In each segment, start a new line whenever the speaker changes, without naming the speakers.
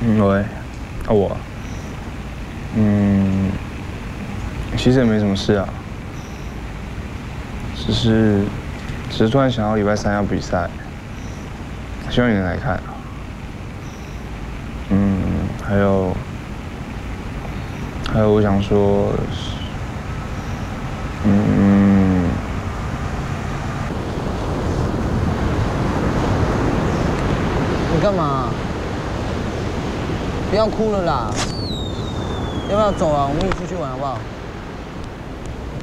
喂，啊我，嗯，其实也没什么事啊，只是，只是突然想到礼拜三要比赛，希望你能来看。嗯，还有，还有我想说，嗯，
你干嘛？不要哭了啦！要不要走啊？我们一起出去玩好不好？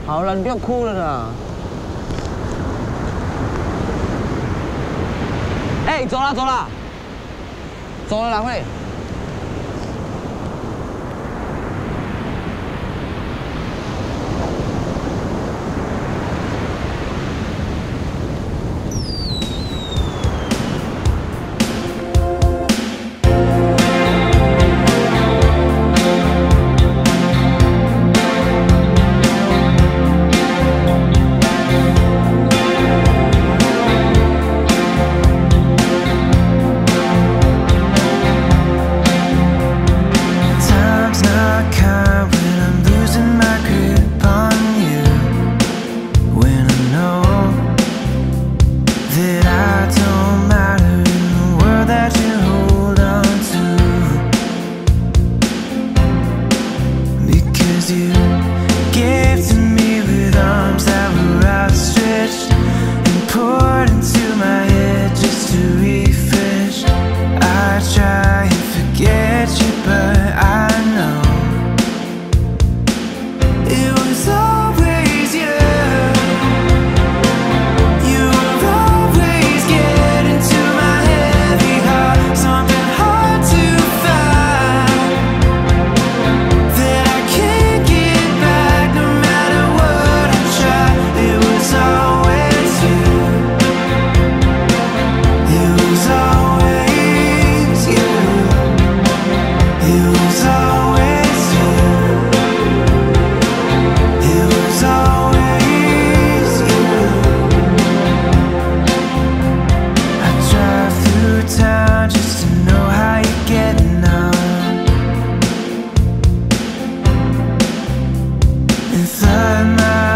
好了，你不要哭了啦！哎，走了走了，走了，兰慧。
na